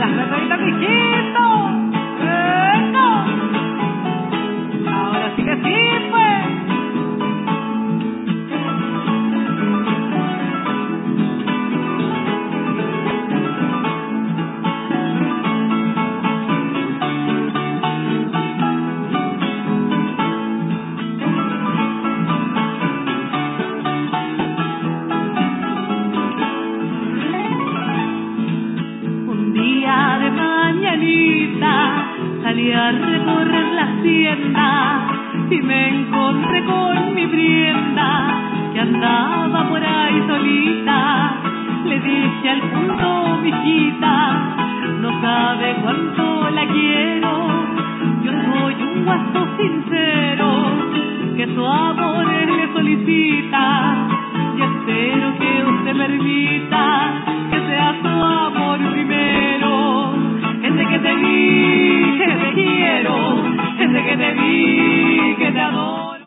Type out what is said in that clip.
las pataditas que tienda, salí a recorrer la hacienda y me encontré con mi prenda que andaba por ahí solita. Le dije al punto, mijita, no sabe cuánto la quiero, yo soy un guaso sincero.